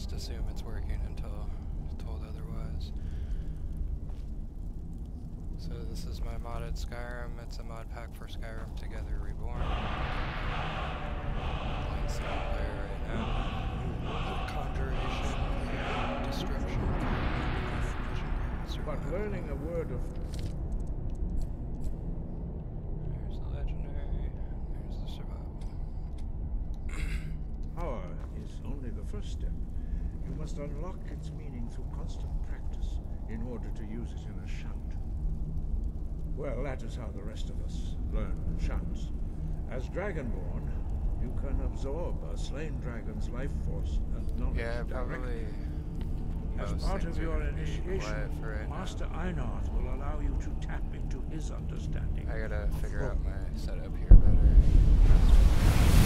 just assume it's working until told otherwise. So this is my modded Skyrim. It's a mod pack for Skyrim Together Reborn. Playing single player right now. Conjuration, destruction, But learning a word of There's the legendary. There's the survival. power is only the first step. You must unlock its meaning through constant practice in order to use it in a shout. Well, that is how the rest of us learn shouts. As Dragonborn, you can absorb a slain dragon's life force and knowledge Yeah, directly. probably. As part of your initiation, quiet right now. Master Einarth will allow you to tap into his understanding. I gotta figure out my setup here better.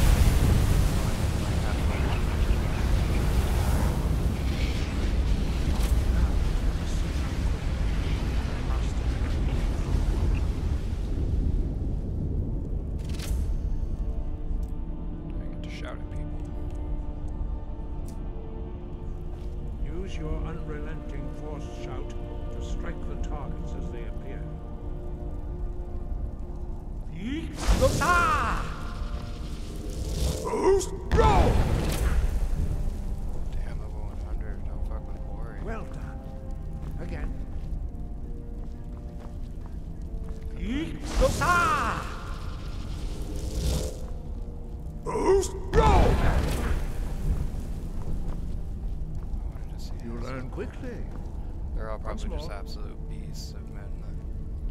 Probably just absolute beasts of men.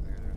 They're,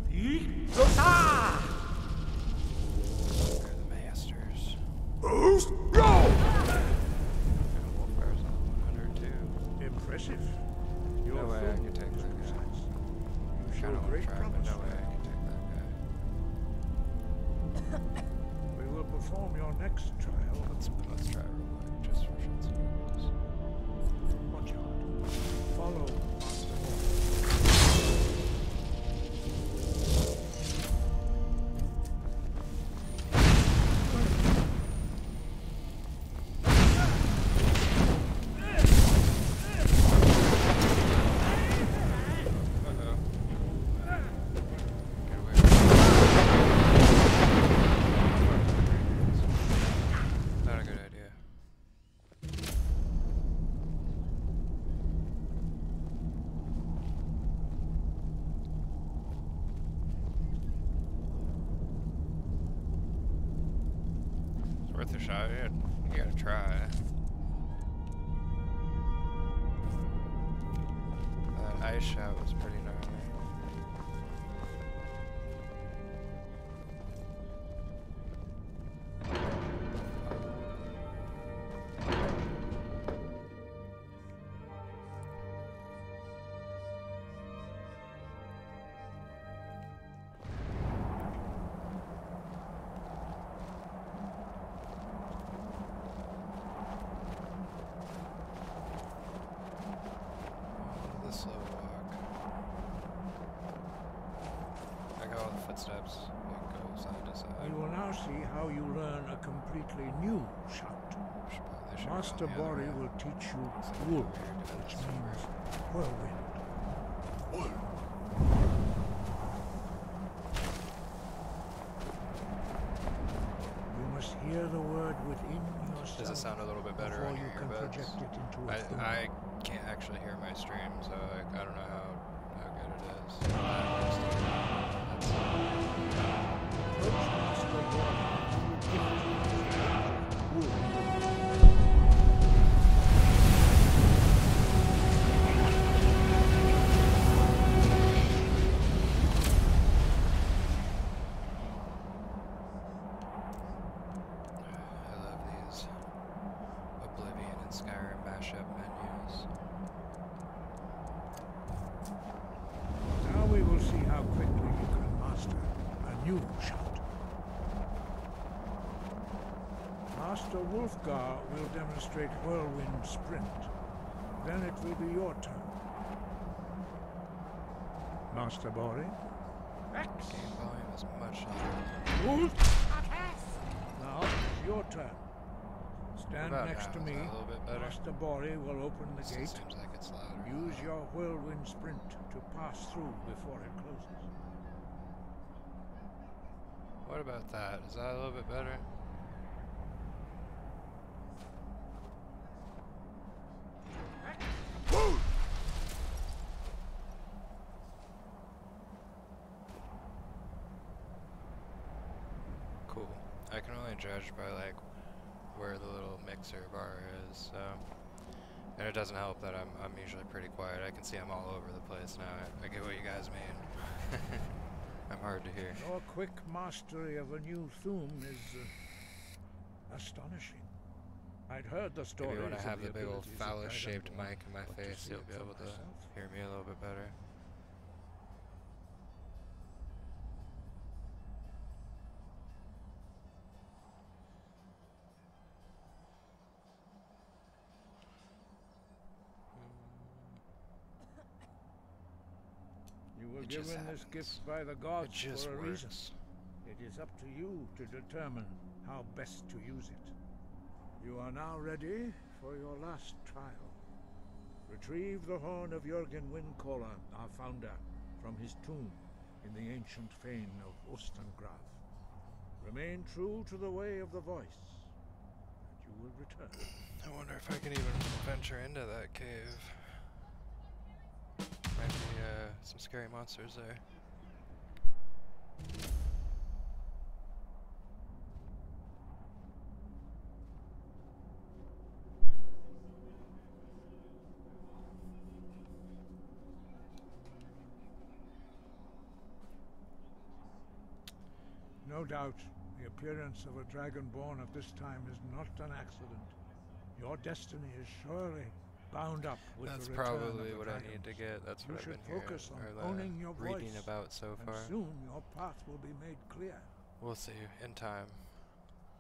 footsteps. It goes side to side. We will now see how you learn a completely new shout. Should probably should go Master the other Borri way. will teach you It's like Wool, weird doing which this means over. whirlwind. You must hear the word within yourself. Does it sound a little bit better before on you can earbuds? project it into a I. I can't actually hear my stream, so like, I don't know how, how Wulfgar will demonstrate Whirlwind Sprint. Then it will be your turn. Master Borri? X! Game volume is much. Now it's your turn. Stand next to me. that a little bit better? Master Borri will open the gate. seems like it's louder. Use your whirlwind sprint to pass through before it closes. What about that? Is that a little bit better? Cool. I can only judge by like where the little mixer bar is, so and it doesn't help that I'm I'm usually pretty quiet. I can see I'm all over the place now. I, I get what you guys mean. I'm hard to hear. Your quick mastery of a new Thu'um is uh, astonishing. I'd heard the story. Maybe when I of have the big old abilities phallus-shaped Dragonborn, mic in my but face, you'll be able to myself, hear me a little bit better. You were It just given this gift by the gods It just for a reason. It is up to you to determine how best to use it. You are now ready for your last trial. Retrieve the horn of Jürgen Windcaller, our founder, from his tomb in the ancient fane of Ustengrav. Remain true to the way of the voice, and you will return. I wonder if I can even venture into that cave. Might be uh, some scary monsters there. Doubt, the appearance of a dragonborn at this time is not an accident. Your destiny is surely bound up with That's the return of probably the what I need to get. That's You what I've been focus hearing, on owning your reading voice, about so far. soon your path will be made clear. We'll see in time.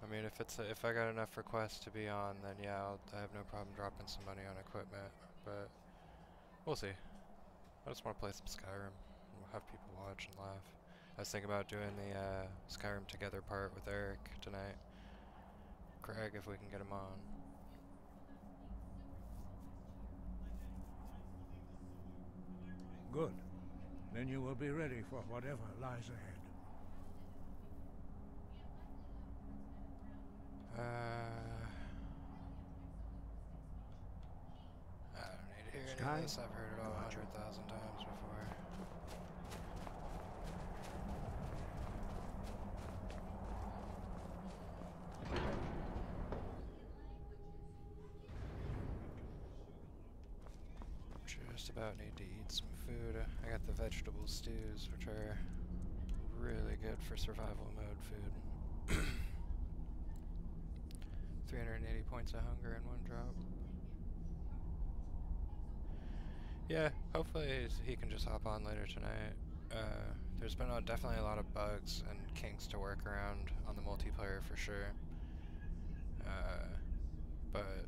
I mean, if it's a, if I got enough requests to be on, then yeah, I'll, I have no problem dropping some money on equipment. But we'll see. I just want to play some Skyrim. and have people watch and laugh. I was thinking about doing the uh, Skyrim together part with Eric tonight. Craig, if we can get him on. Good. Then you will be ready for whatever lies ahead. Uh, I don't need to hear any of this. I've heard it all a hundred thousand times before. Just about need to eat some food. I got the vegetable stews, which are really good for survival mode food. 380 points of hunger in one drop. Yeah, hopefully he can just hop on later tonight. Uh, there's been a, definitely a lot of bugs and kinks to work around on the multiplayer for sure. Uh, but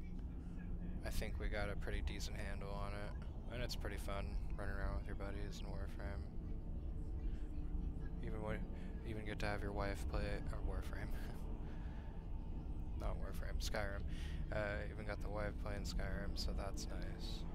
I think we got a pretty decent handle on it. And it's pretty fun running around with your buddies in Warframe. Even when, even get to have your wife play or Warframe. Not Warframe, Skyrim. Uh, even got the wife playing Skyrim, so that's nice.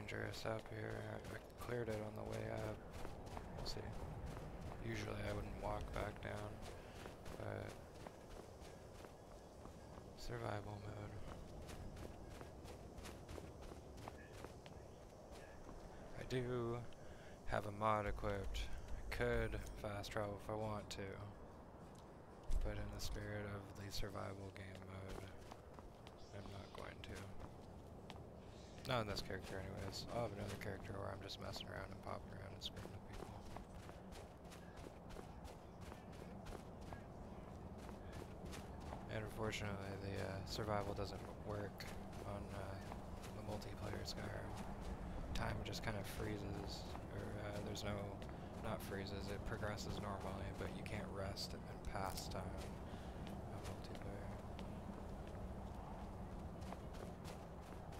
Dangerous up here. I, I cleared it on the way up. See. Usually I wouldn't walk back down, but survival mode. I do have a mod equipped. I could fast travel if I want to. but in the spirit of the survival game mode, I'm not going to. Not in this character anyways. I'll have another character where I'm just messing around and popping around and screaming at people. And unfortunately, the uh, survival doesn't work on uh, the multiplayer Skyrim. Time just kind of freezes, or uh, there's no, not freezes, it progresses normally, but you can't rest and pass time.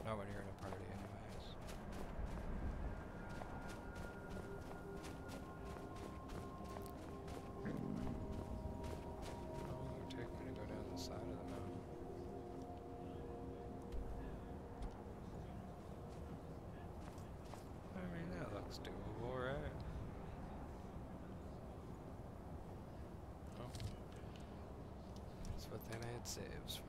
Not when you're in made saves for.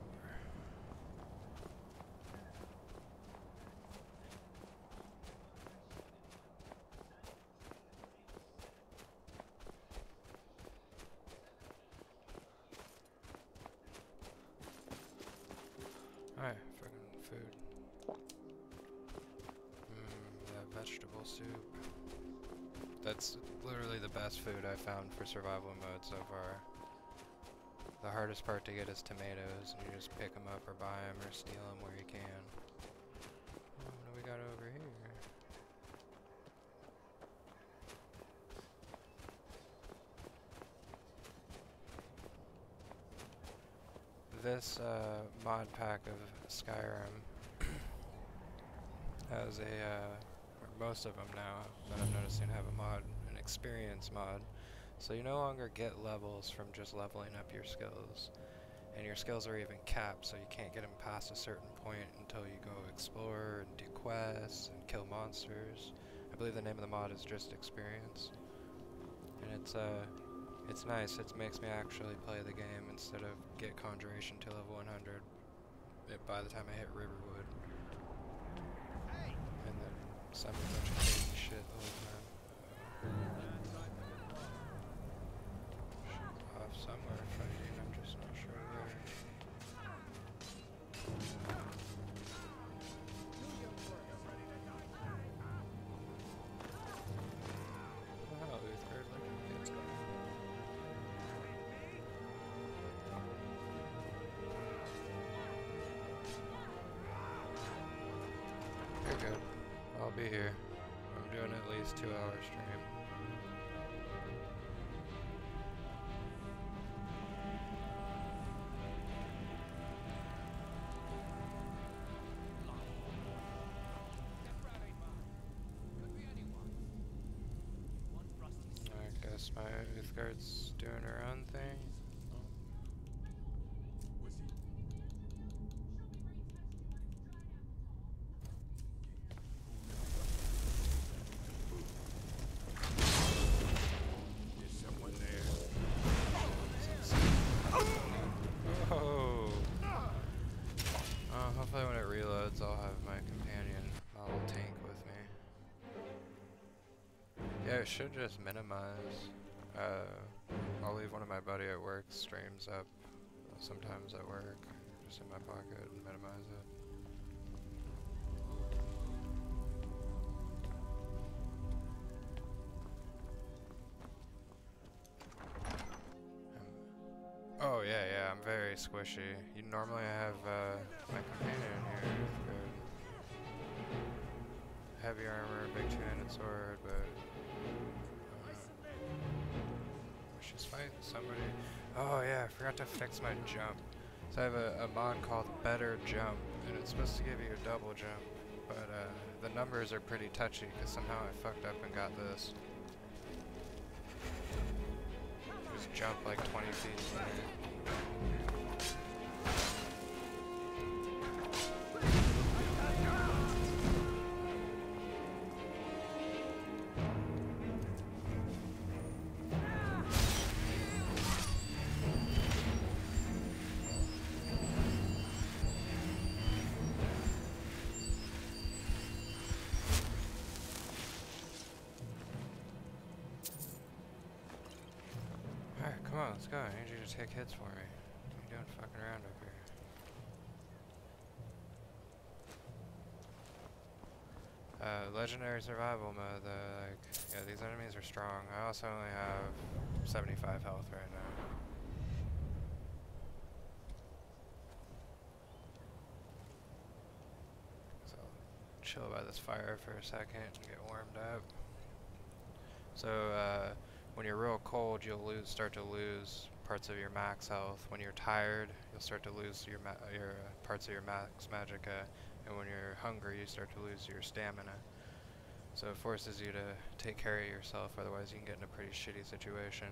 Alright, food. Mm, that vegetable soup. That's literally the best food I've found for survival mode so far. The hardest part to get is tomatoes, and you just pick them up or buy them or steal them where you can. Oh, what do we got over here? This uh, mod pack of Skyrim has a, uh, or most of them now that I'm noticing have a mod, an experience mod. So you no longer get levels from just leveling up your skills. And your skills are even capped, so you can't get them past a certain point until you go explore and do quests and kill monsters. I believe the name of the mod is just experience. And it's uh it's nice. It makes me actually play the game instead of get conjuration to level 100 by the time I hit Riverwood. And then me a bunch least two hour stream. I guess my Uthgerd's doing her own thing. I'll have my companion model tank with me. Yeah, it should just minimize. Uh, I'll leave one of my buddy at work streams up sometimes at work, just in my pocket and minimize it. Oh yeah, yeah, I'm very squishy. You normally have uh, my companion in here heavy armor, big two-handed sword, but uh, she's fighting somebody. Oh yeah, I forgot to fix my jump. So I have a, a mod called Better Jump, and it's supposed to give you a double jump, but uh, the numbers are pretty touchy because somehow I fucked up and got this. Just jump like 20 feet let's go. I need you to take hits for me. What are you doing fucking around up here? Uh, legendary survival mode, though, like, yeah, these enemies are strong. I also only have 75 health right now. So, chill by this fire for a second and get warmed up. So, uh, when you're real cold, you'll lose, start to lose parts of your max health. When you're tired, you'll start to lose your your uh, parts of your max magicka, and when you're hungry, you start to lose your stamina. So it forces you to take care of yourself, otherwise you can get in a pretty shitty situation.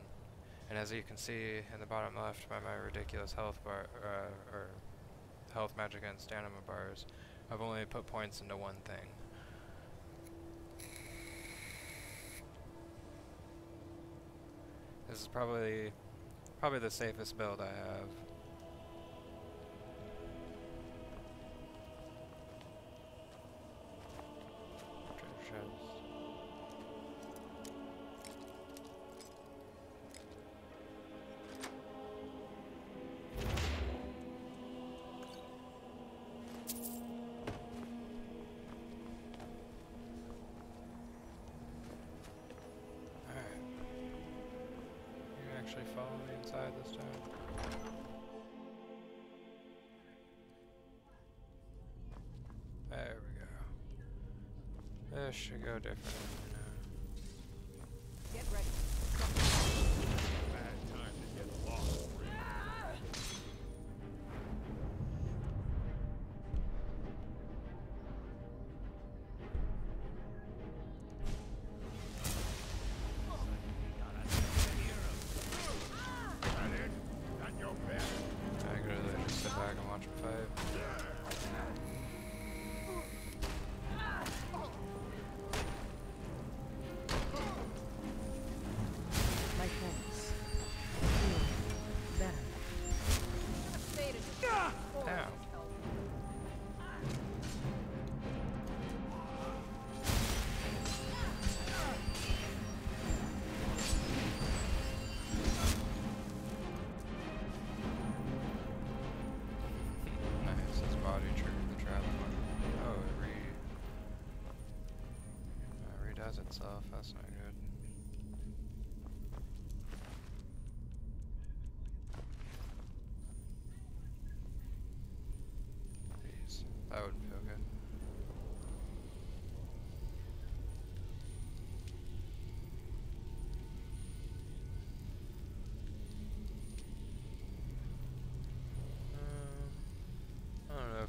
And as you can see in the bottom left by my ridiculous health bar, uh, or health magicka and stamina bars, I've only put points into one thing. This is probably probably the safest build I have. Follow me inside this time. There we go. This should go differently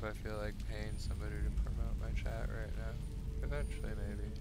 if I feel like paying somebody to promote my chat right now. Eventually, maybe,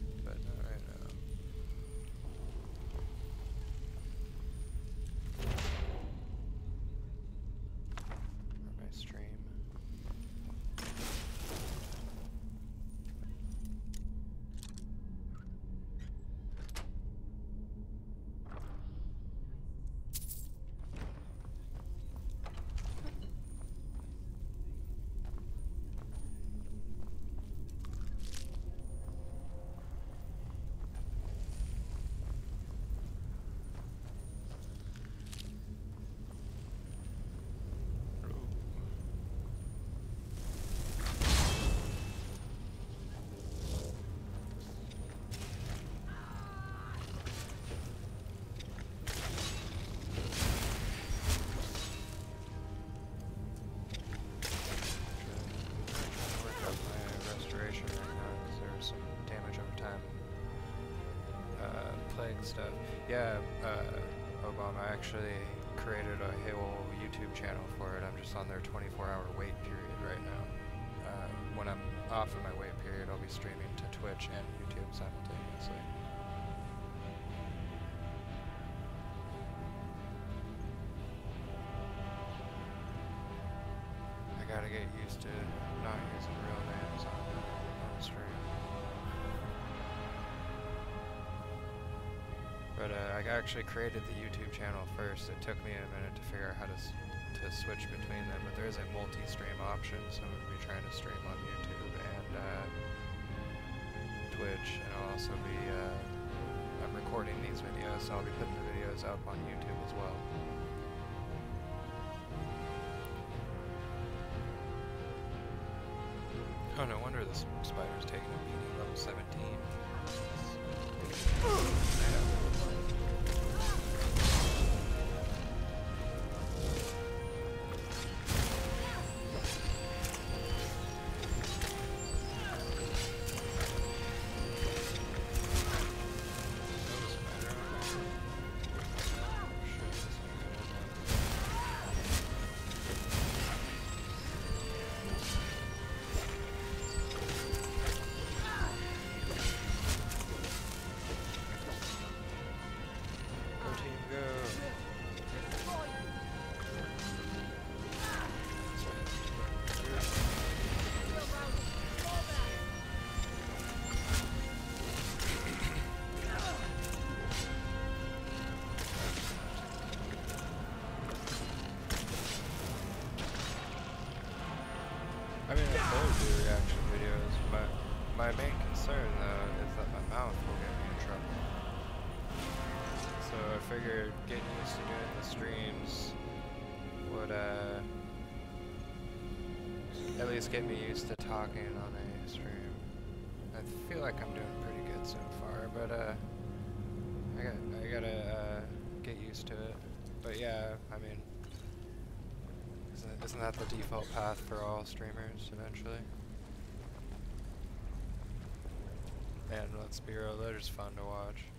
Plague stuff. Yeah, uh, Obama actually created a whole YouTube channel for it. I'm just on their 24-hour wait period right now. Uh, when I'm off of my wait period, I'll be streaming to Twitch and YouTube simultaneously. I gotta get used to not using real names But uh, I actually created the YouTube channel first. It took me a minute to figure out how to, to switch between them, but there is a multi-stream option, so I'm going to be trying to stream on YouTube and uh, Twitch, and I'll also be, uh, I'm recording these videos, so I'll be putting the videos up on YouTube as well. Oh, no wonder this spider's taking a beating level 17. Concern though is that my mouth will get me in trouble. So I figured getting used to doing the streams would uh, at least get me used to talking on a stream. I feel like I'm doing pretty good so far, but uh, I got I gotta uh, get used to it. But yeah, I mean, isn't, isn't that the default path for all streamers eventually? And let's be real, they're just fun to watch.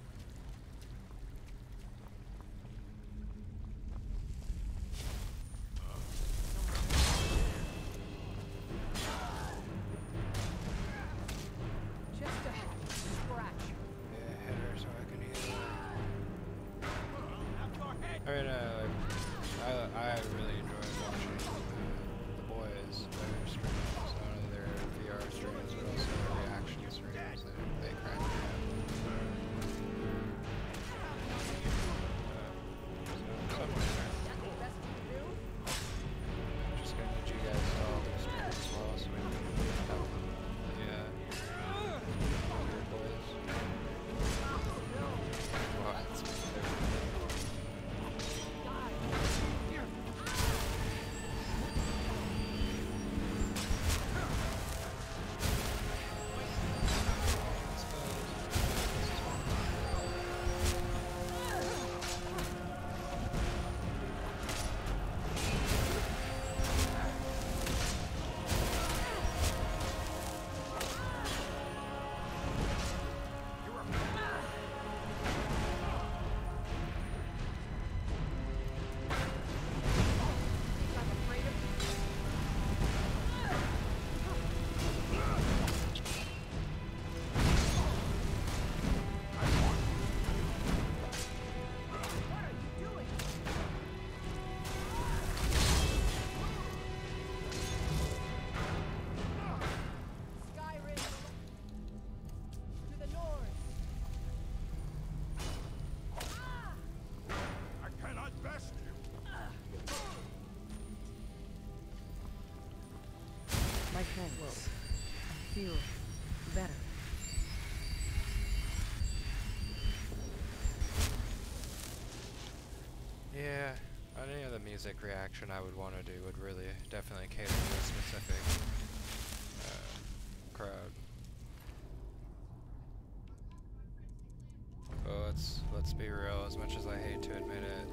Thanks. I feel better. Yeah, any other music reaction I would want to do would really definitely cater to a specific uh, crowd. But let's let's be real. As much as I hate to admit it,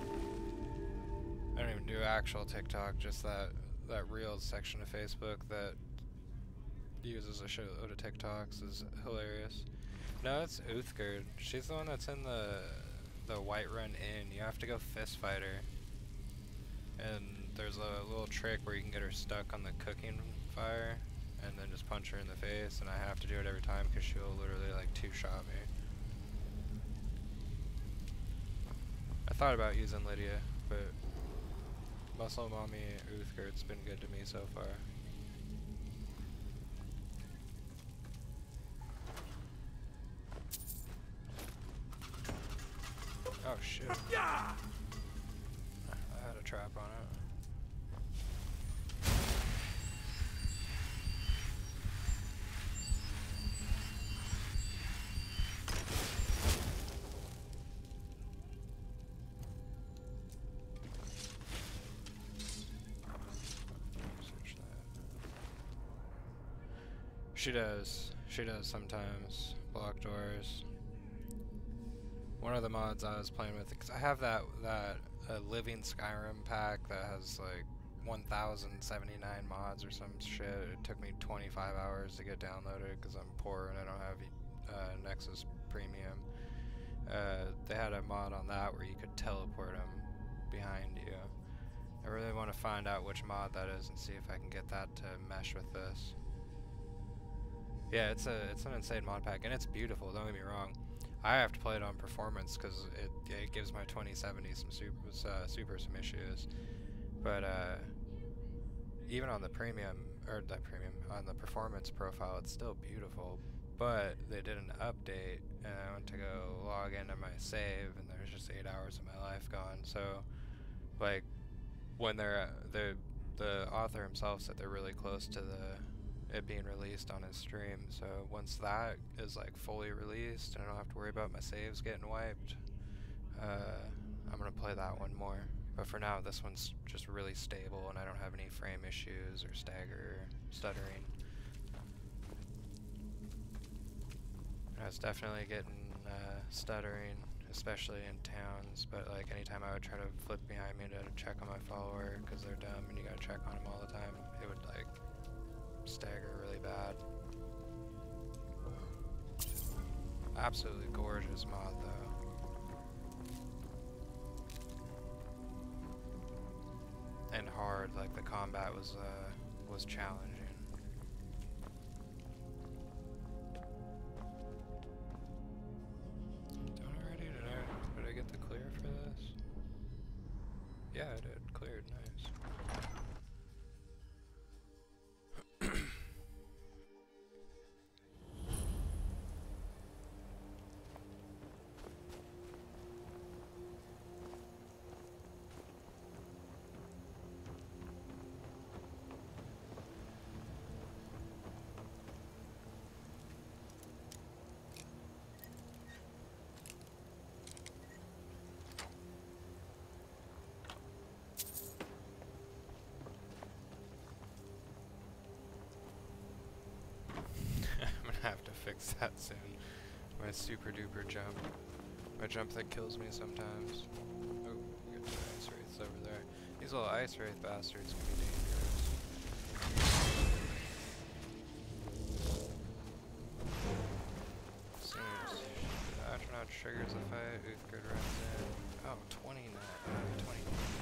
I don't even do actual TikTok. Just that that Reels section of Facebook that uses a shitload of TikToks is hilarious. No, it's Uthgerd. She's the one that's in the the Whiterun Inn. You have to go fist fight her. And there's a little trick where you can get her stuck on the cooking fire and then just punch her in the face and I have to do it every time because she'll literally like two shot me. I thought about using Lydia, but Muscle Mommy Uthgerd's been good to me so far. She does. She does sometimes. Block doors. One of the mods I was playing with, because I have that that uh, Living Skyrim pack that has like 1,079 mods or some shit. It took me 25 hours to get downloaded because I'm poor and I don't have uh, Nexus Premium. Uh, they had a mod on that where you could teleport them behind you. I really want to find out which mod that is and see if I can get that to mesh with this. Yeah, it's a it's an insane mod pack and it's beautiful. Don't get me wrong. I have to play it on performance because it it gives my 2070 some super uh, super some issues. But uh, even on the premium or the premium on the performance profile, it's still beautiful. But they did an update, and I went to go log into my save, and there's just eight hours of my life gone. So, like, when they're uh, the the author himself said they're really close to the it being released on his stream. So once that is like fully released and I don't have to worry about my saves getting wiped, uh, I'm gonna play that one more. But for now, this one's just really stable and I don't have any frame issues or stagger or stuttering. I was definitely getting uh, stuttering, especially in towns, but like anytime I would try to flip behind me to check on my follower because they're dumb and you gotta check on them all the time, it would like stagger really bad. Absolutely gorgeous mod though. And hard, like the combat was uh, was challenging. Done already? Did I did I get the clear for this? Yeah, I did. Have to fix that soon. My super duper jump. My jump that kills me sometimes. Oh, got the ice wraiths over there. These little ice wraith bastards can be dangerous. Seems Astronaut triggers the fight, Uthgerd runs in. Oh, 29. Uh, 20.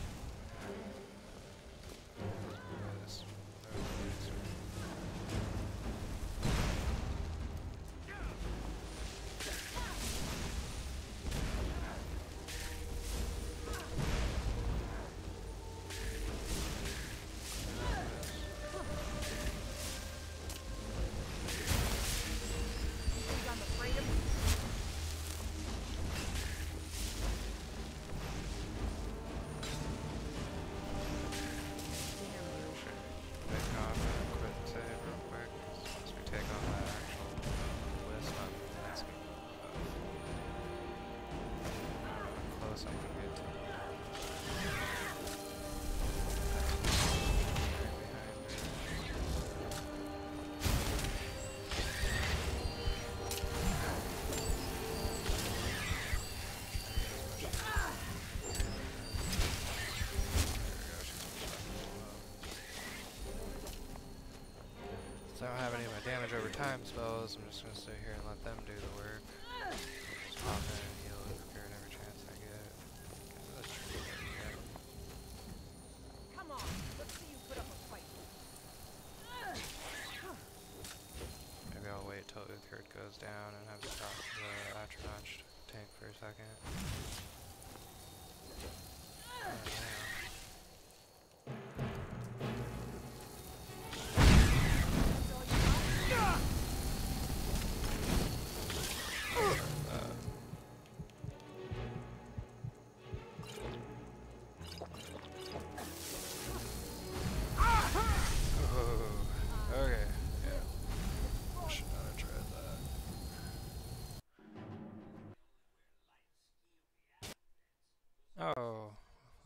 Any of my damage over time spells, I'm just gonna stay here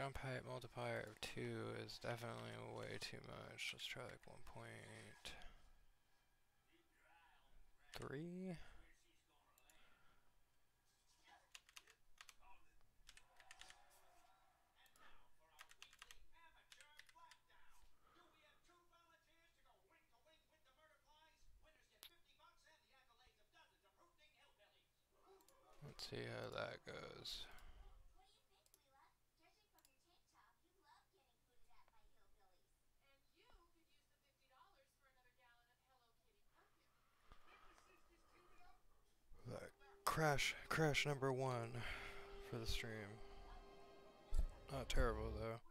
jump height multiplier of 2 is definitely way too much. Let's try like 1.3. Let's see how that goes. That crash, crash number one for the stream. Not terrible though.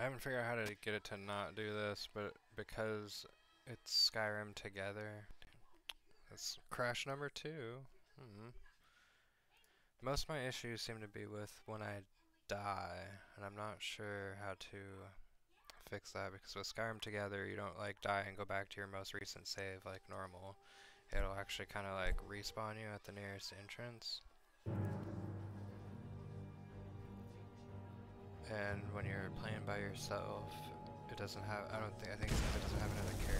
I haven't figured out how to get it to not do this, but because it's Skyrim together, it's crash number two. Hmm. Most of my issues seem to be with when I die, and I'm not sure how to fix that because with Skyrim together, you don't like die and go back to your most recent save like normal. It'll actually kind of like respawn you at the nearest entrance. And when you're playing by yourself, it doesn't have, I don't think, I think it doesn't have another character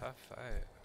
tough fight.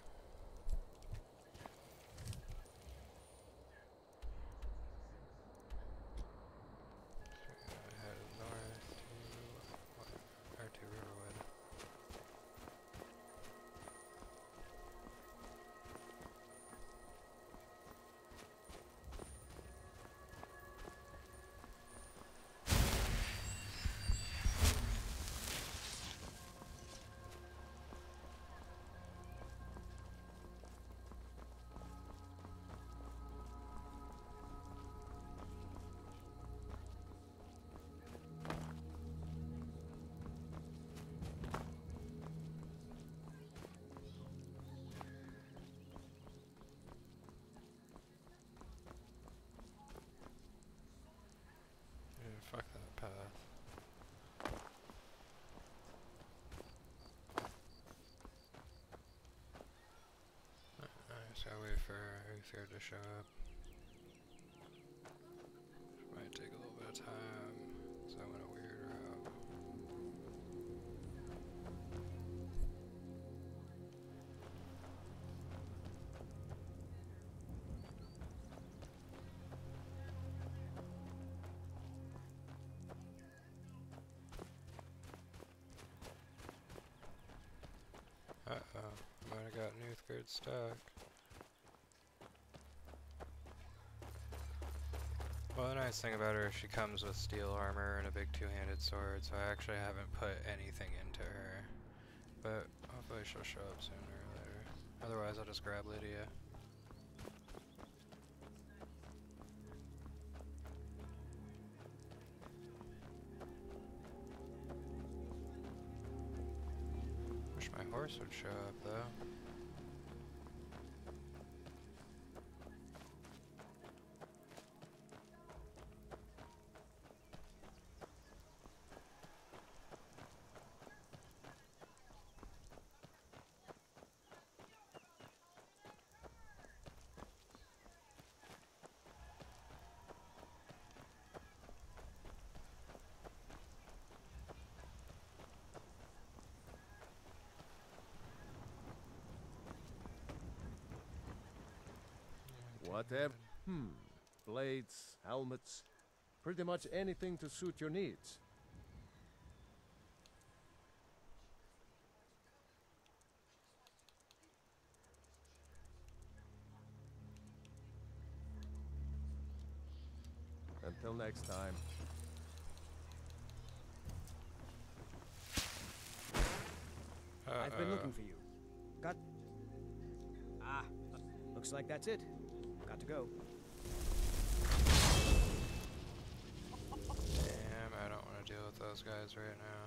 I wait for Uther to show up. Might take a little bit of time, so I went a weird route. Uh-oh, might have got Newthgard stuck. Well, the nice thing about her is she comes with steel armor and a big two-handed sword, so I actually haven't put anything into her. But hopefully she'll show up sooner or later. Otherwise, I'll just grab Lydia. Whatever. Hmm. Blades, helmets, pretty much anything to suit your needs. Until next time. I've been looking for you. Got. Ah, looks like that's it. Go. Damn, I don't want to deal with those guys right now.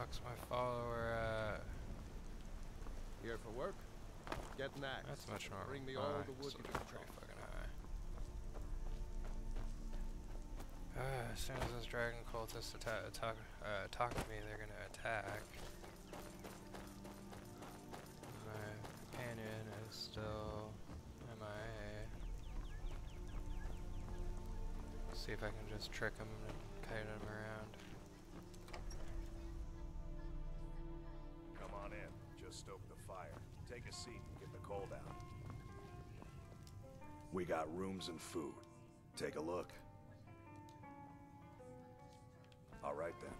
Fuck's my follower at? Here for work? Get an axe. That's much more. Bring me all the wood you doing can pretty fucking high. Ah, as soon as those dragon cultists atta- talk, uh, talk to me, they're gonna attack. My companion is still MIA. See if I can just trick him and kite him around. Cold out. We got rooms and food. Take a look. All right then.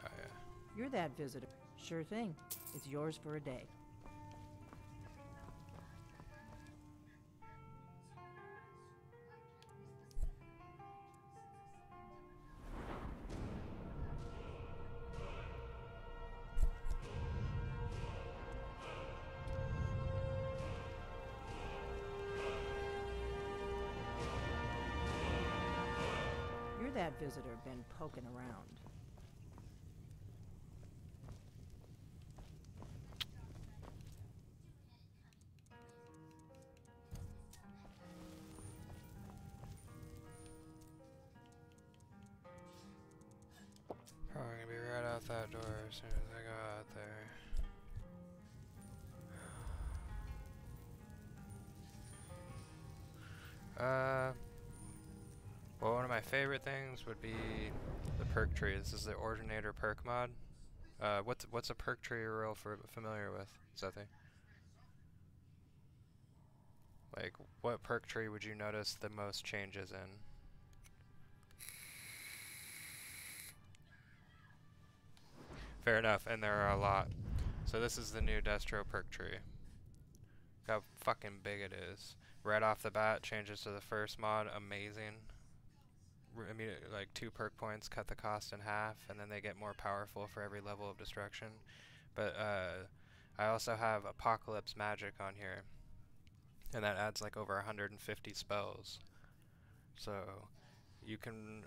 Oh yeah. You're that visitor. Sure thing. It's yours for a day. Poking around. Probably gonna be right out that door as soon as I go out there. Uh, well, one of my favorite things would be the perk tree. This is the Ordinator perk mod. Uh, what's what's a perk tree you're real familiar with, Zethi? Like, what perk tree would you notice the most changes in? Fair enough, and there are a lot. So this is the new Destro perk tree. Look how fucking big it is. Right off the bat, changes to the first mod, amazing. R- immediate like two perk points cut the cost in half, and then they get more powerful for every level of destruction. But uh, I also have Apocalypse Magic on here, and that adds like over 150 spells. So you can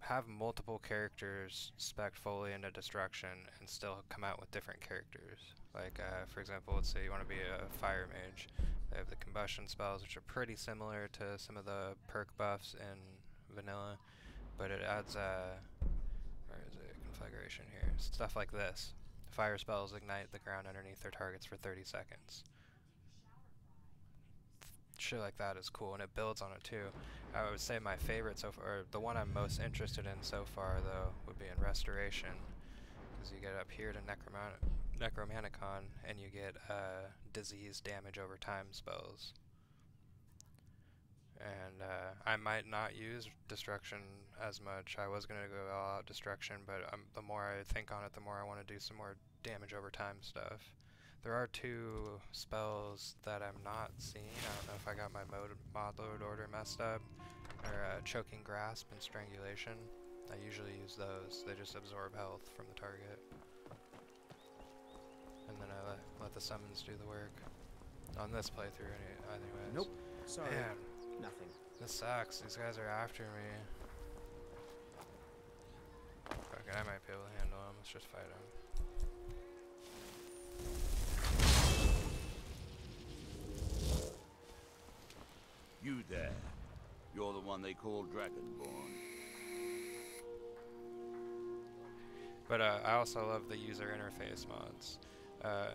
have multiple characters spec fully into destruction and still come out with different characters. Like, uh, for example, let's say you want to be a fire mage. They have the combustion spells, which are pretty similar to some of the perk buffs in vanilla, but it adds uh, where is it? Configuration here. Stuff like this. Fire spells ignite the ground underneath their targets for 30 seconds. Shit like that is cool, and it builds on it too. I would say my favorite so far, the one I'm most interested in so far, though, would be in Restoration, because you get up here to Necroman- Necromanicon, and you get uh, disease damage over time spells. And uh, I might not use Destruction as much. I was gonna go all out Destruction, but um, the more I think on it, the more I want to do some more damage over time stuff. There are two spells that I'm not seeing. I don't know if I got my mode mod load order messed up. Or uh, Choking Grasp and Strangulation. I usually use those. They just absorb health from the target. And then I let, let the summons do the work. On this playthrough, any, anyways. Nope. Sorry. Man, Nothing. this sucks. These guys are after me. Okay, I might be able to handle them. Let's just fight them. You there. You're the one they call Dragonborn. But uh, I also love the user interface mods. Uh,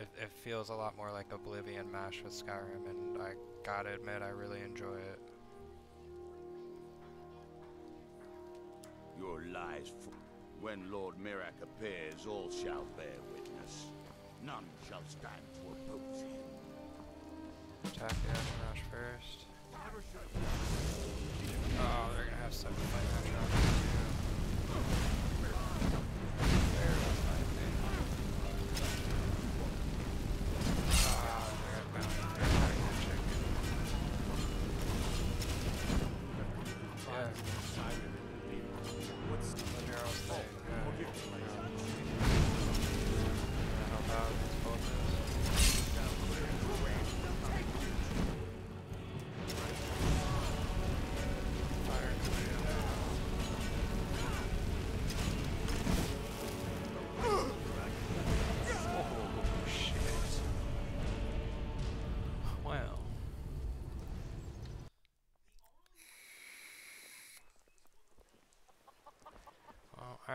it, it feels a lot more like Oblivion mashed with Skyrim, and I gotta admit, I really enjoy it. Your lies. F- when Lord Miraak appears, all shall bear witness. None shall stand to oppose him. Attack the Rush first. Oh, they're gonna have seven fight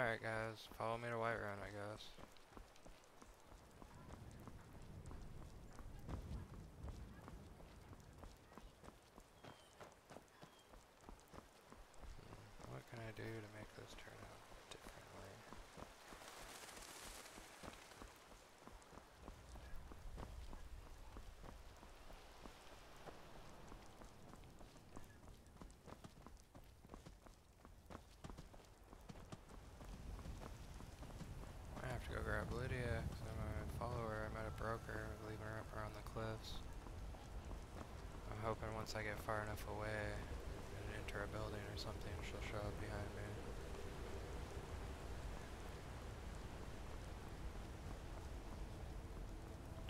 alright guys, follow me to Whiterun I guess. Hmm, What can I do to make this turn out differently? I have to go grab Lydia, I'm a follower. I met a broker, leaving her up around the cliffs. I'm hoping once I get far enough away and enter a building or something, she'll show up behind me.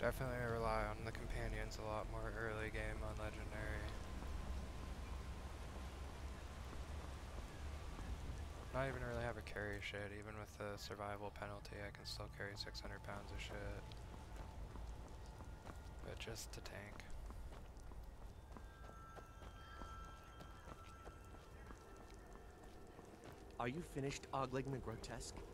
Definitely rely on the companions a lot more early game on Legendary. Not even really have a carry shit, even with the survival penalty I can still carry 600 pounds of shit. But just to tank. Are you finished ogling the grotesque?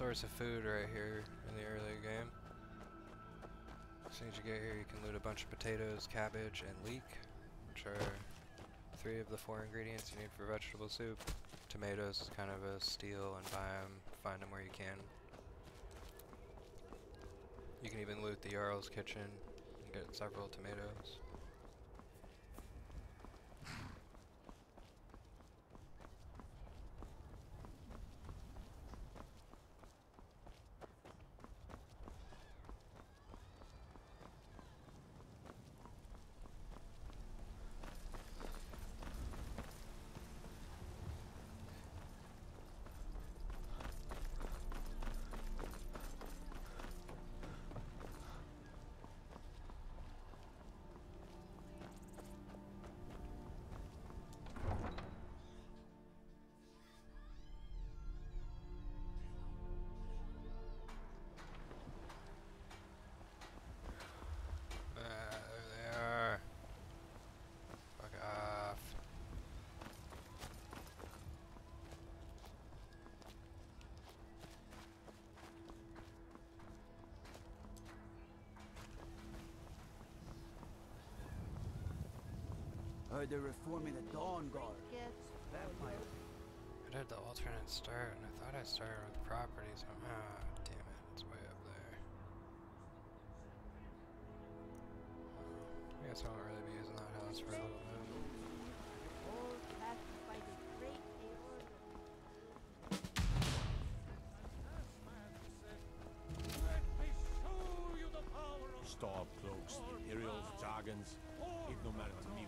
Source of food right here in the early game. As soon as you get here, you can loot a bunch of potatoes, cabbage, and leek, which are three of the four ingredients you need for vegetable soup. Tomatoes is kind of a steal and buy them, find them where you can. You can even loot the Jarl's kitchen and get several tomatoes. Heard they're reforming the Dawnguard. Vampire. I did the alternate start and I thought I started with properties. but- Ah, damn it. It's way up there. I guess I won't really be using that house for a little bit. All cast by the great cloaks, Imperials, jargons. It no matter to me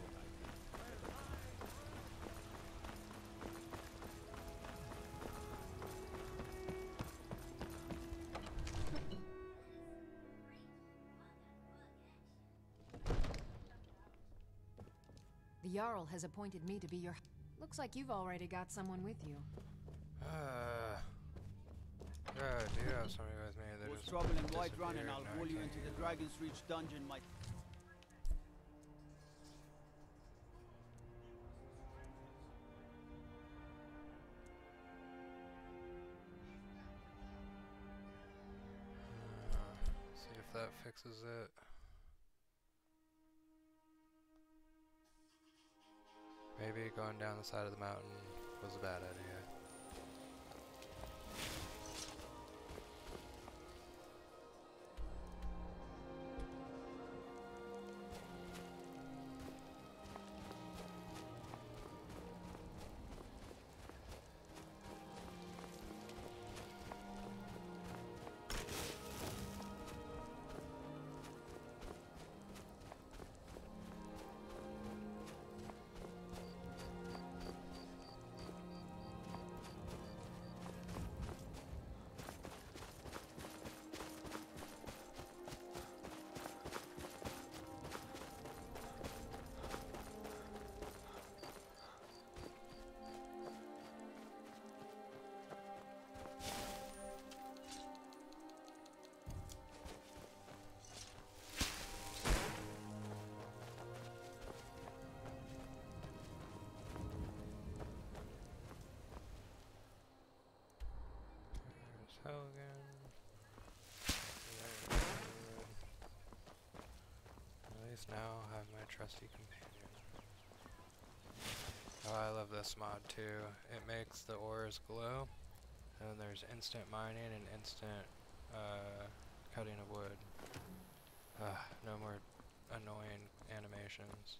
Jarl has appointed me to be your. Looks like you've already got someone with you. Ah. yeah, I do have somebody with me. They What's just trouble in Whiterun and I'll now pull you into the. Dragonsreach dungeon, my... Uh, see if that fixes it. Side of the mountain was a bad idea. At least now I have my trusty companion. Oh, I love this mod too. It makes the ores glow, and there's instant mining and instant uh, cutting of wood. Ah, no more annoying animations.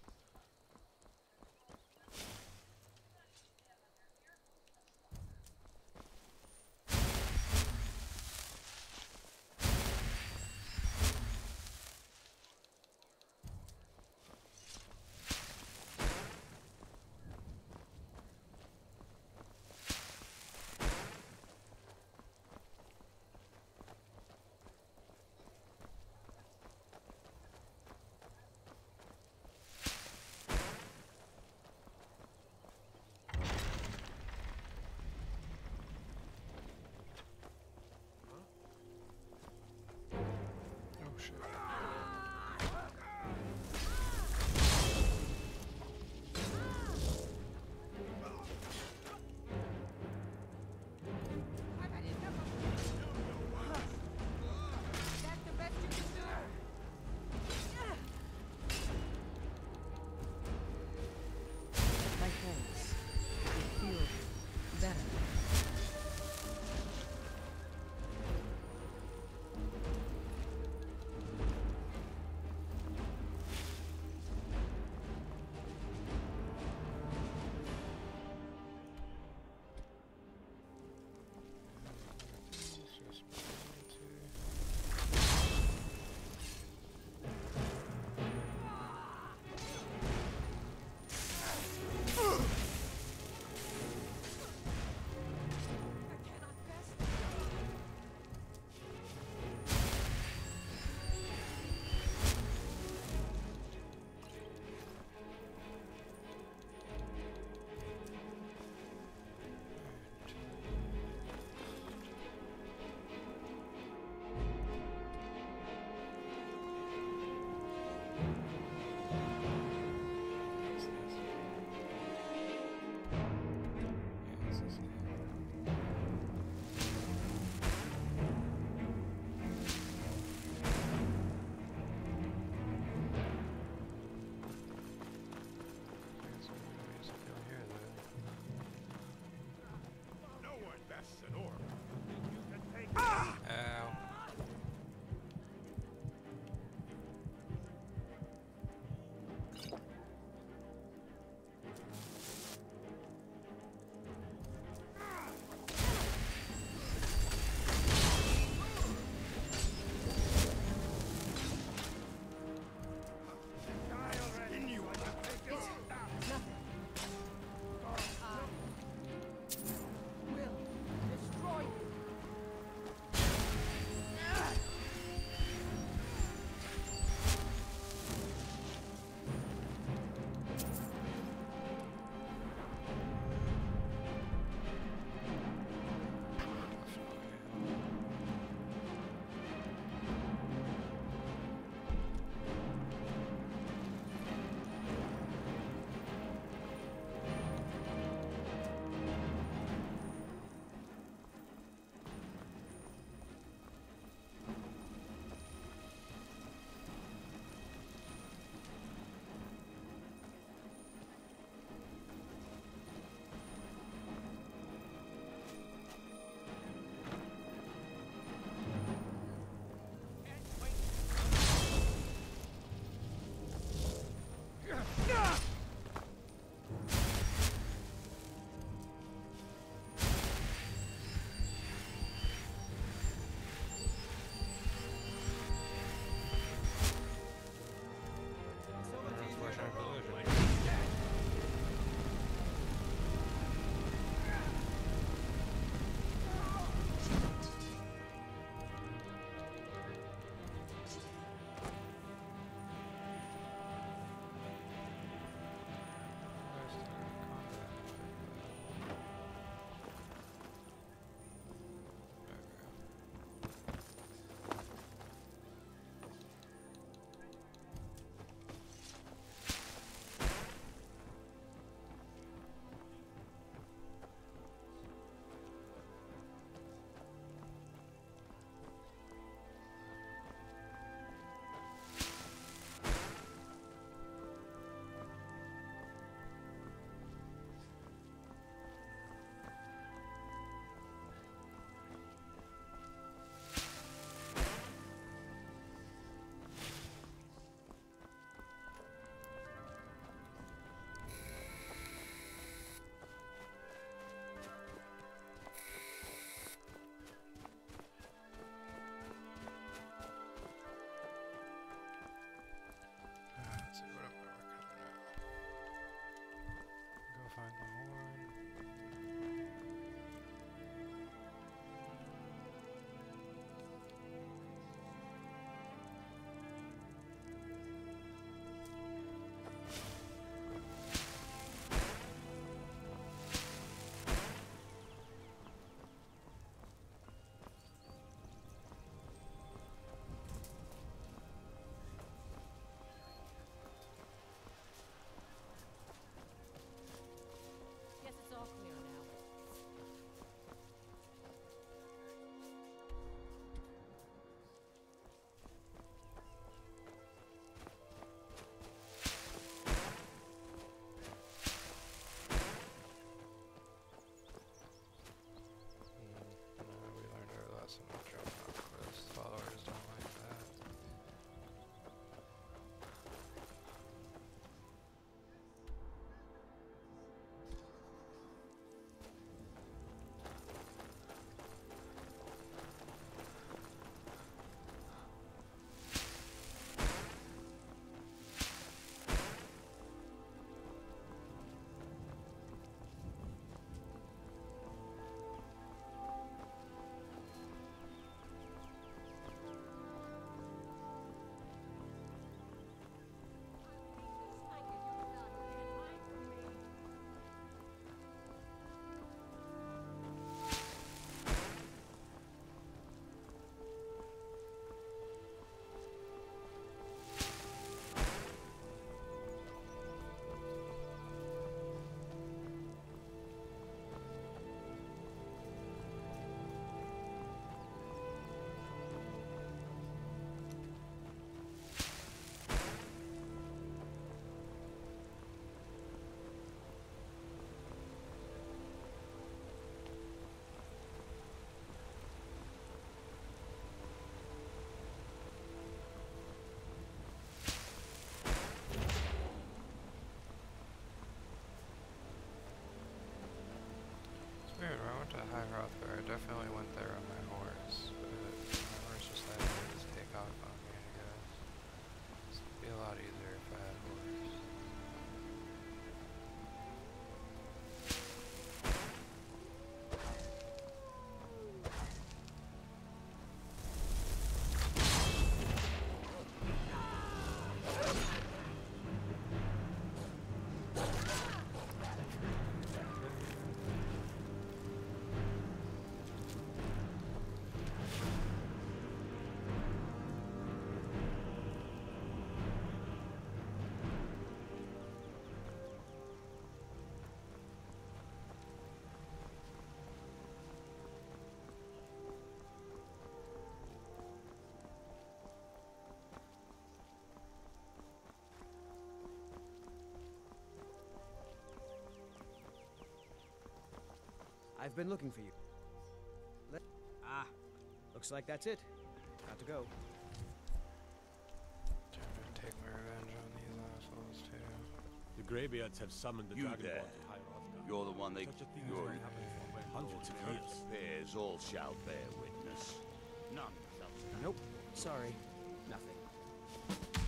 I've been looking for you. Let ah, looks like that's it. Got to go. Time to take my revenge on these assholes too. The Greybeards have summoned the You Dragonborn there. to High You're the one they... Such a thing You're has for hundreds of Lord years. Bears all shall bear witness. None shall stand. Nope. Sorry. Nothing.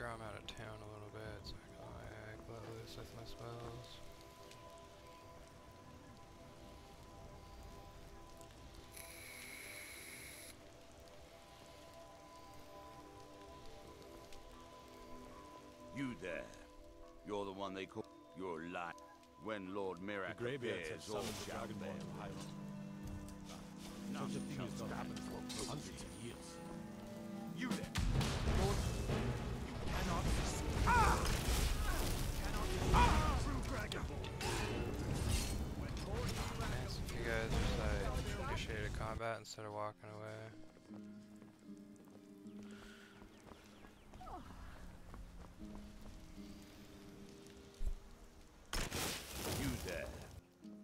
Alright, maybe I should draw 'em out of town a little bit so I can like, let loose with my spells. You there. You're the one they call... You're lying. When Lord The Miraak have appears, all shall bear Dragonborn to High witness. Hrothgar. None Such a thing shall has not stand happened for for hundreds of instead of walking away. You there.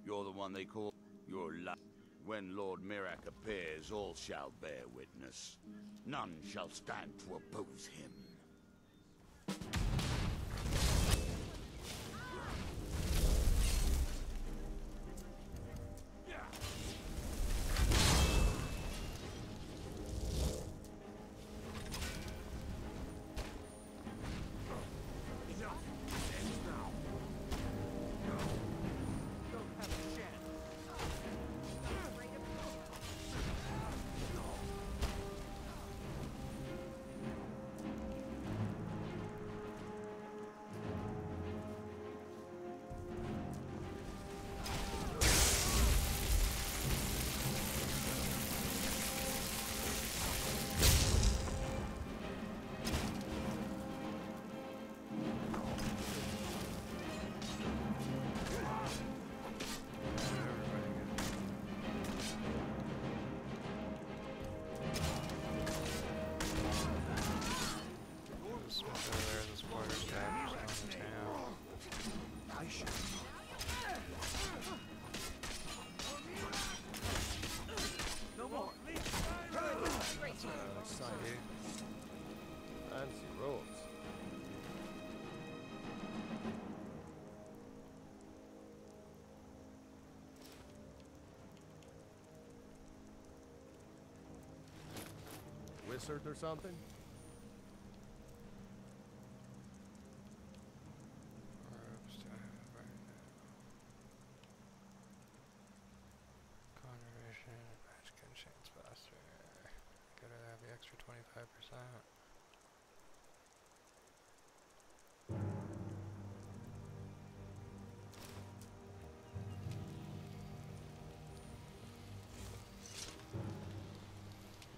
You're the one they call... You're lying. When Lord Miraak appears, all shall bear witness. None shall stand to oppose him. The extra 25%.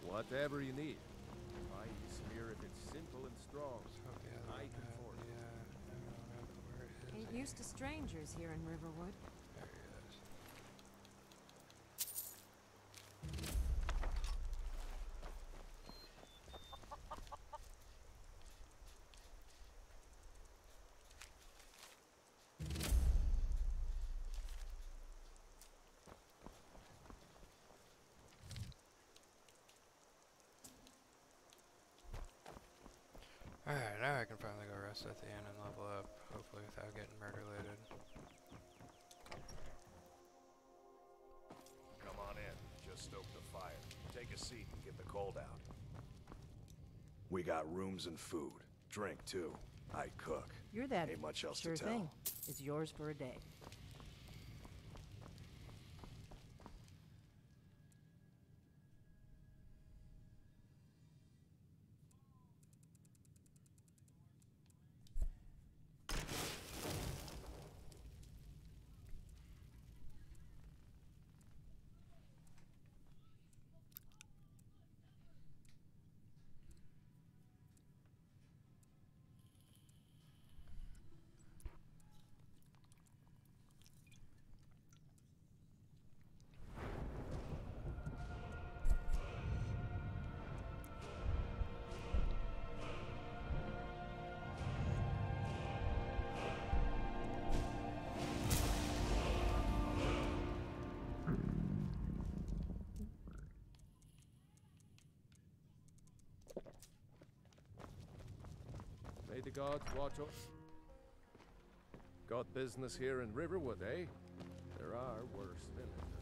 Whatever you need. Mighty spear if it's simple and strong. Hope the I one can had forge. the, I don't remember where it is. Ain't used to strangers here in Riverwood. There he is. Alright, now I can finally go rest at the inn and level up, hopefully without getting murder-lated. Come on in. Just stoke the fire. Take a seat and get the cold out. We got rooms and food. Drink, too. I cook. You're that Ain't much else sure to tell. thing. It's yours for a day. Gods watch us. Got business here in Riverwood, eh? There are worse villagers.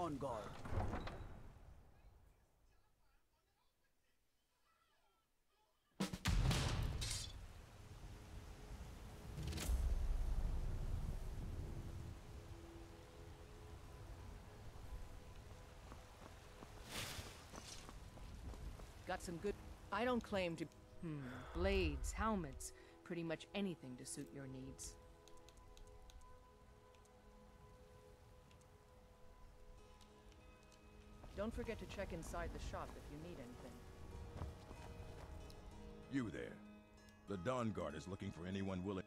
Dawnguard. Got some good. I don't claim to. Hmm. Blades, helmets, pretty much anything to suit your needs. Don't forget to check inside the shop if you need anything. You there. The Dawnguard is looking for anyone willing...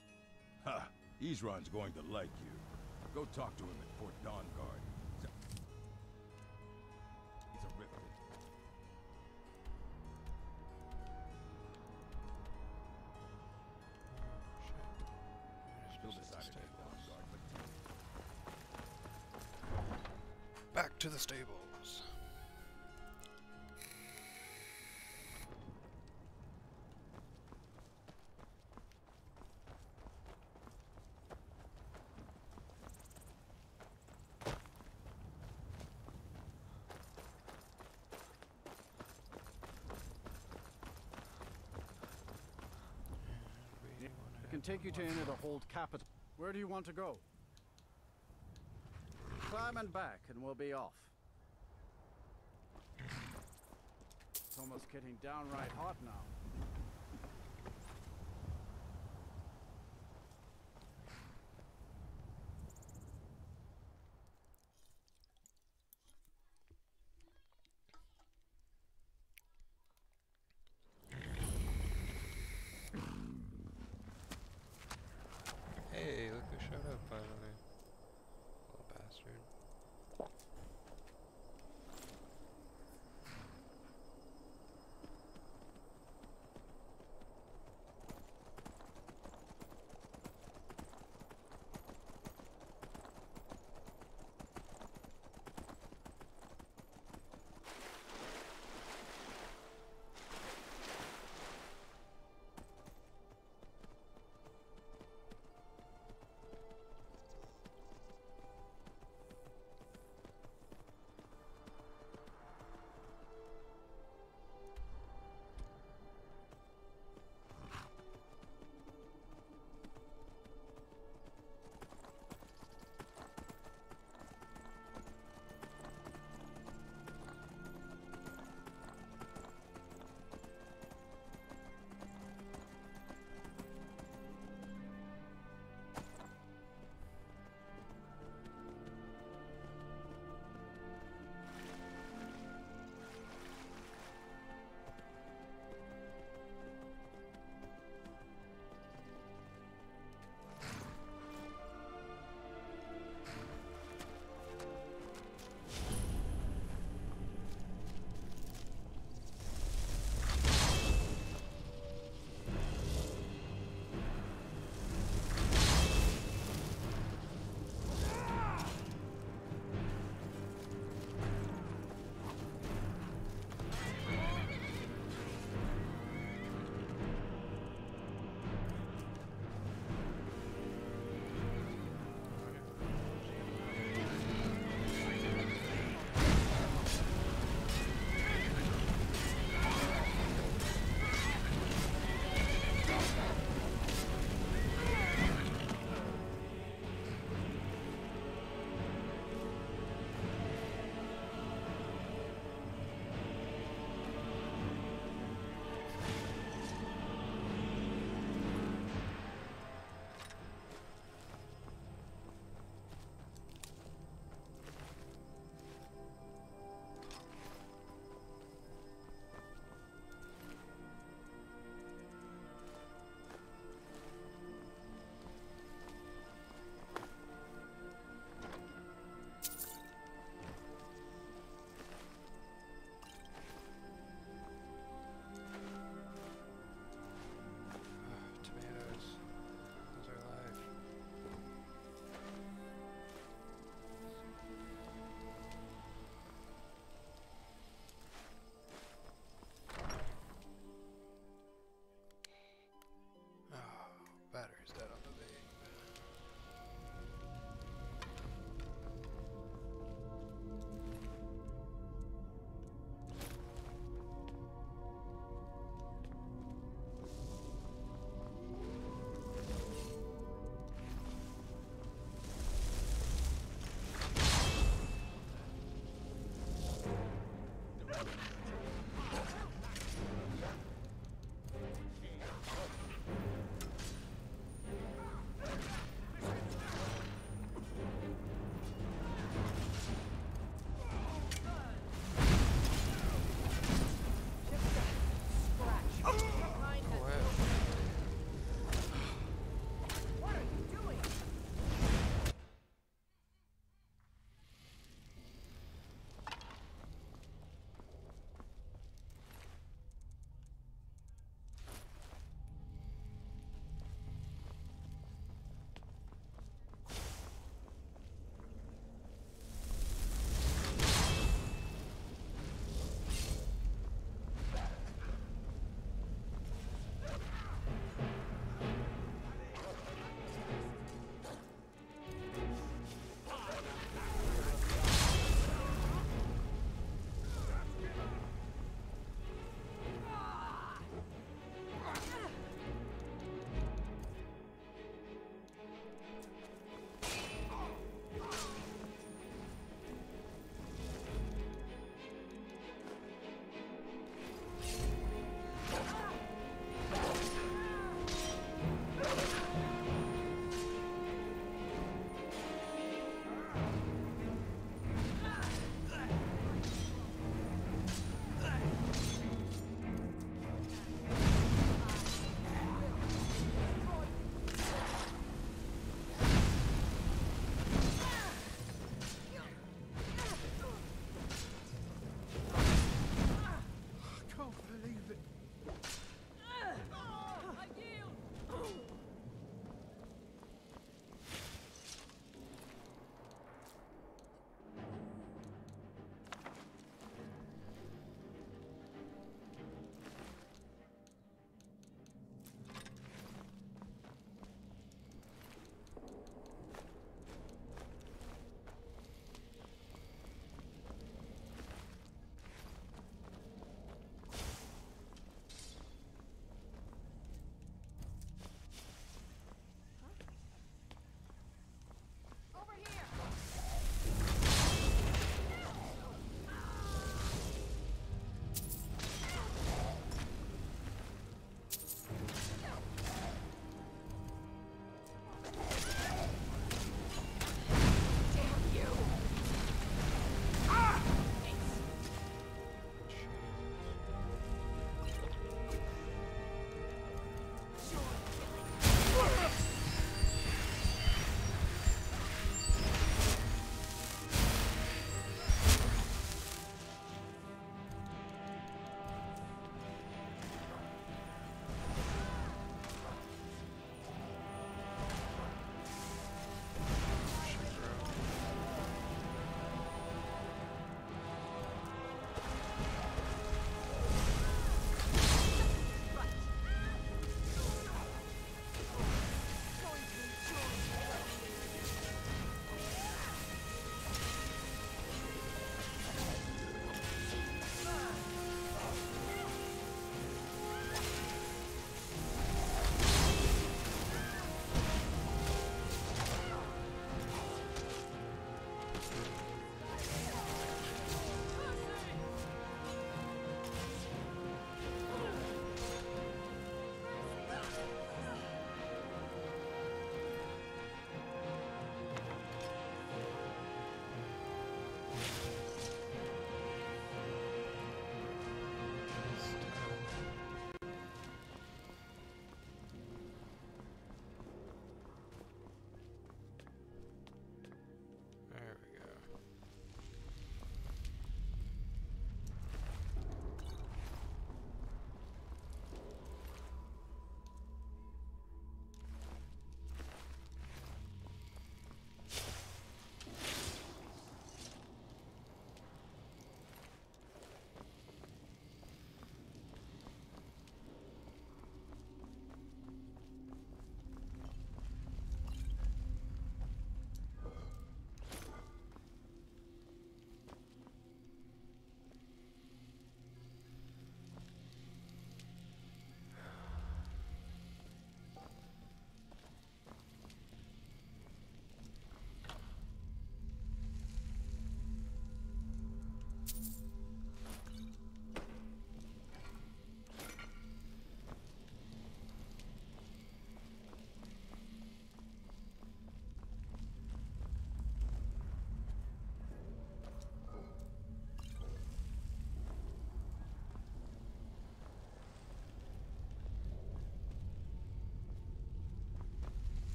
Ha! Isran's going to like you. Go talk to him at Fort Dawn Guard. He's a, He's ripper. Still decided to Dawnguard, but Back to the stables. Take you to the hold capital. Where do you want to go? Climb and back, and we'll be off. It's almost getting downright hot now.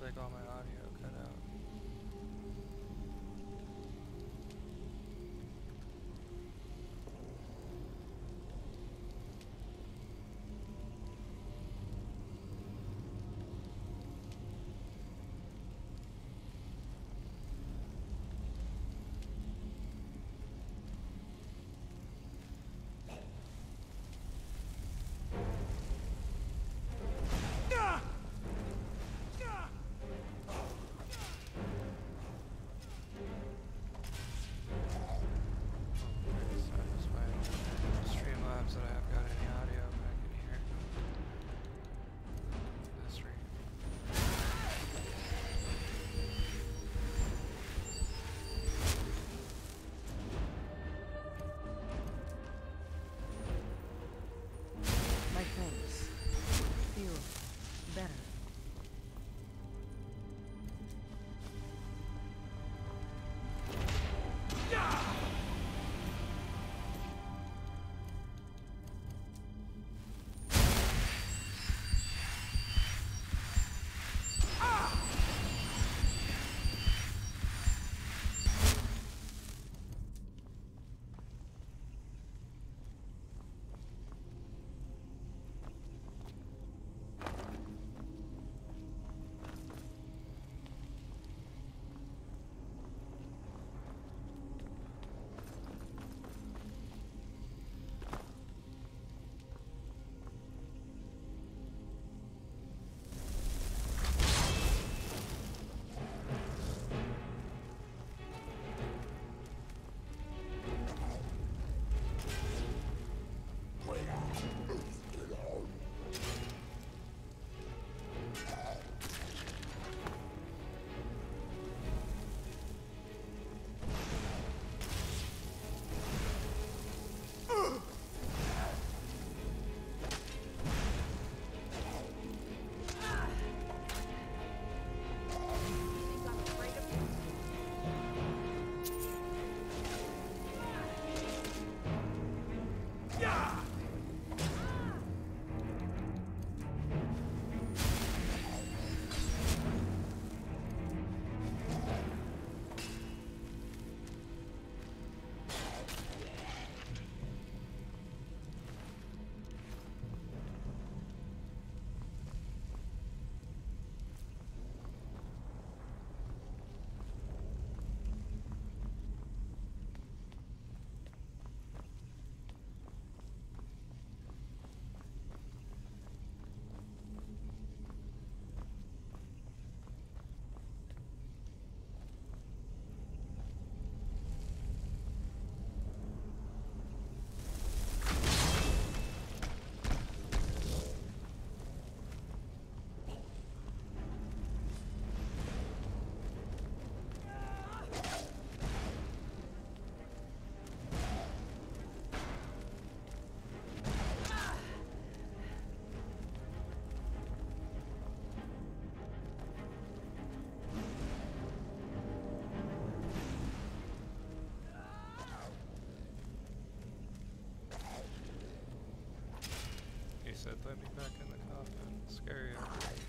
Like all my said, let me back in the coffin. Scary.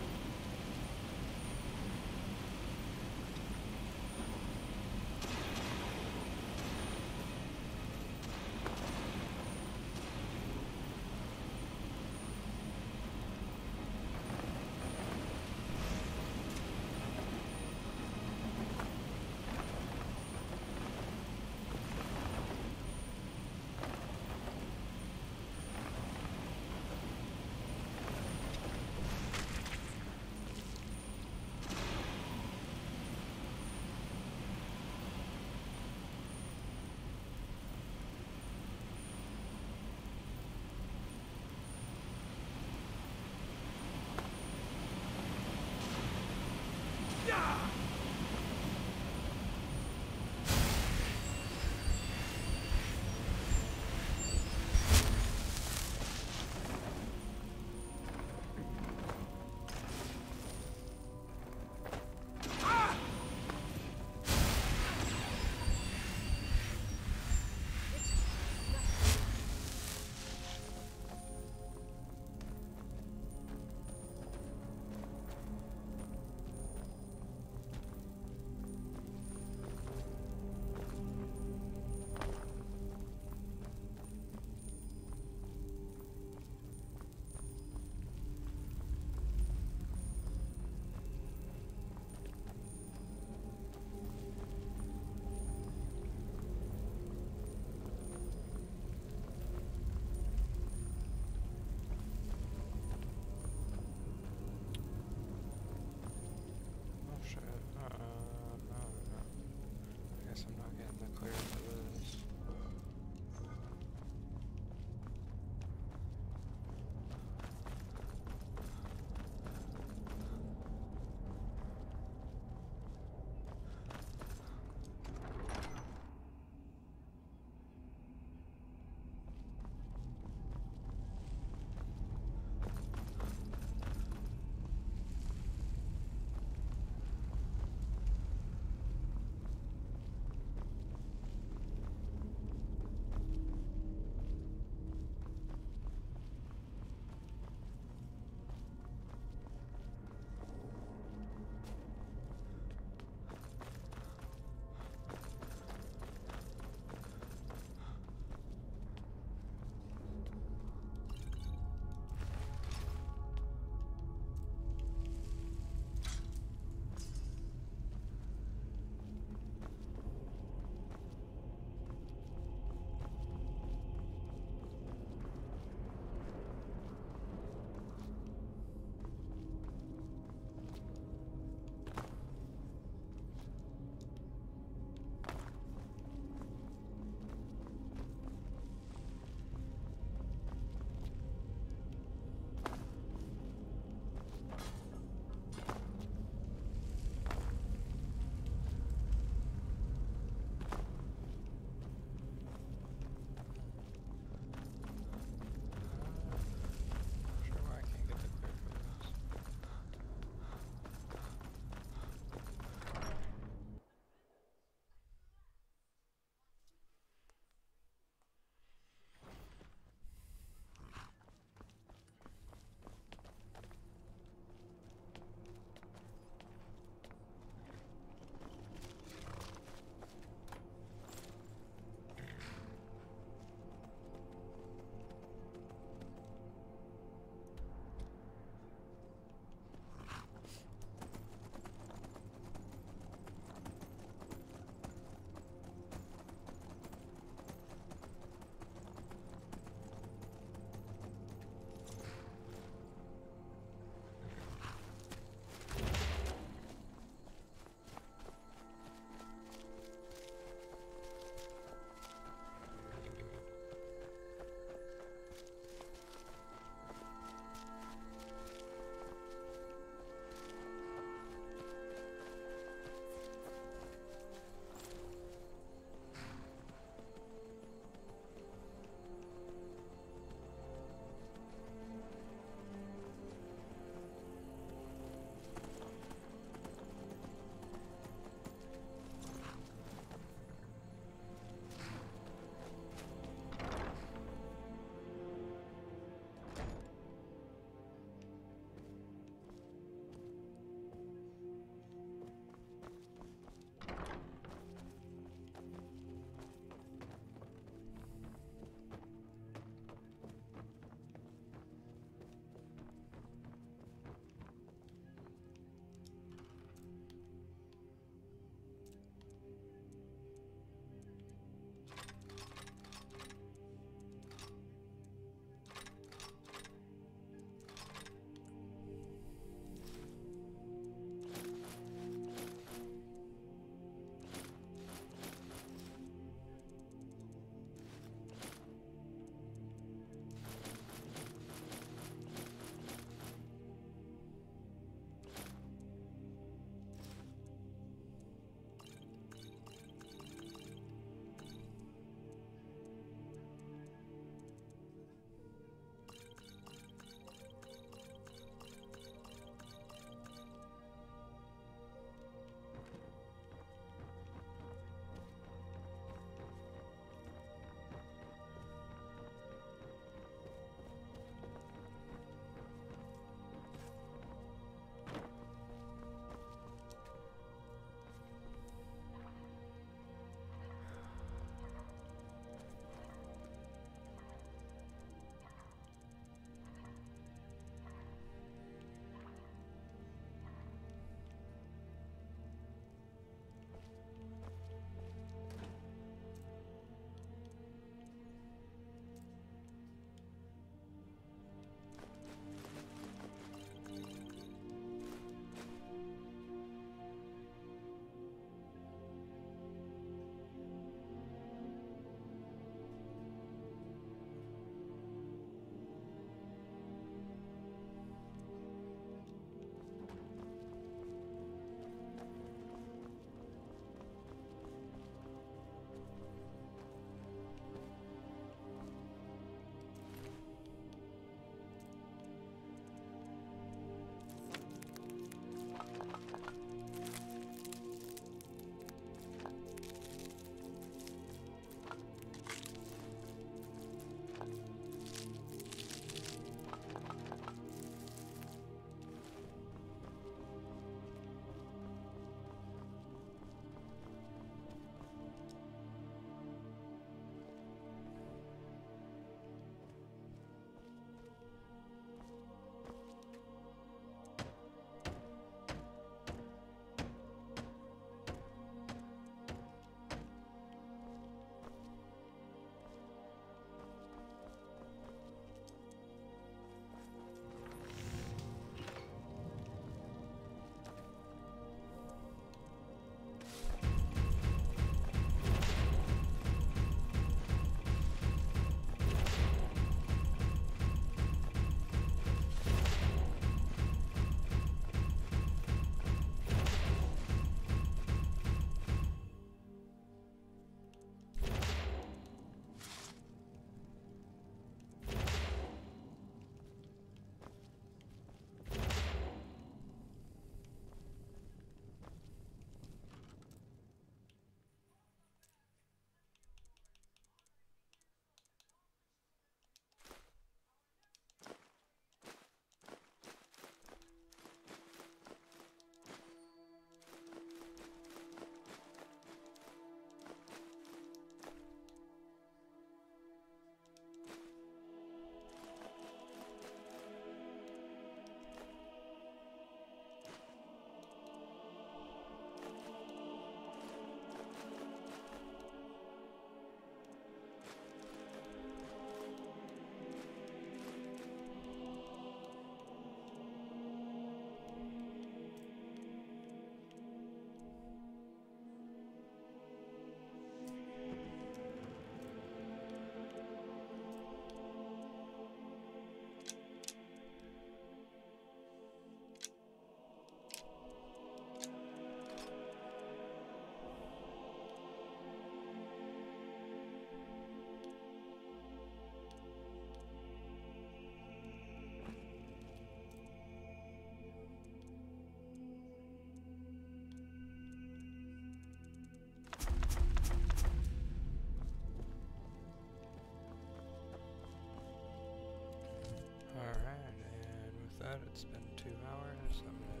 That, it's been two hours. I'm gonna